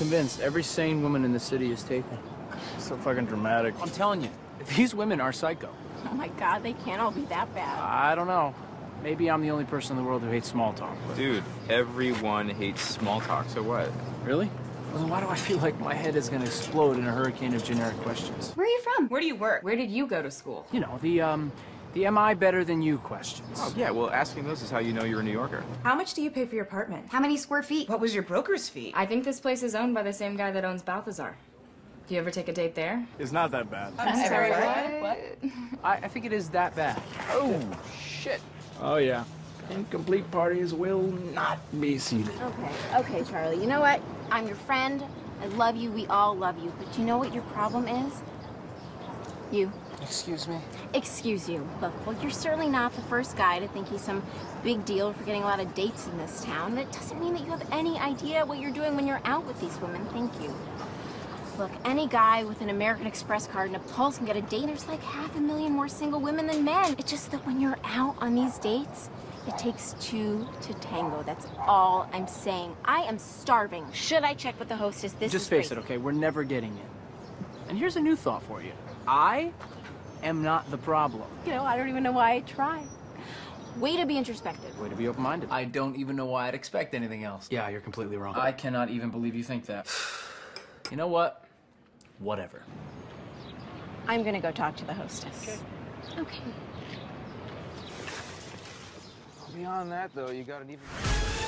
convinced every sane woman in the city is taken. So fucking dramatic. I'm telling you, these women are psycho. Oh my god, they can't all be that bad. I don't know. Maybe I'm the only person in the world who hates small talk. But... Dude, everyone hates small talk, so what? Really? Well, then why do I feel like my head is gonna explode in a hurricane of generic questions? Where are you from? Where do you work? Where did you go to school? You know, the, um, the am I better than you questions. Oh, yeah, well, asking those is how you know you're a New Yorker. How much do you pay for your apartment? How many square feet? What was your broker's fee? I think this place is owned by the same guy that owns Balthazar. Do you ever take a date there? It's not that bad. I'm sorry, what? What? I, I think it is that bad. Oh, shit. Oh, yeah. Incomplete parties will not be seated. Okay, okay, Charlie. You know what? I'm your friend. I love you. We all love you. But do you know what your problem is? You. Excuse me? Excuse you. Look, well, you're certainly not the first guy to think he's some big deal for getting a lot of dates in this town. That doesn't mean that you have any idea what you're doing when you're out with these women. Thank you. Look, any guy with an American Express card and a pulse can get a date. There's like half a million more single women than men. It's just that when you're out on these dates, it takes two to tango. That's all I'm saying. I am starving. Should I check with the hostess? This Just is face crazy. it, okay? We're never getting in. And here's a new thought for you. I am not the problem. You know, I don't even know why I tried. Way to be introspective. Way to be open-minded. I don't even know why I'd expect anything else. Yeah, you're completely wrong. I cannot even believe you think that. You know what? Whatever. I'm gonna go talk to the hostess. Okay. Beyond that, though, you got an even.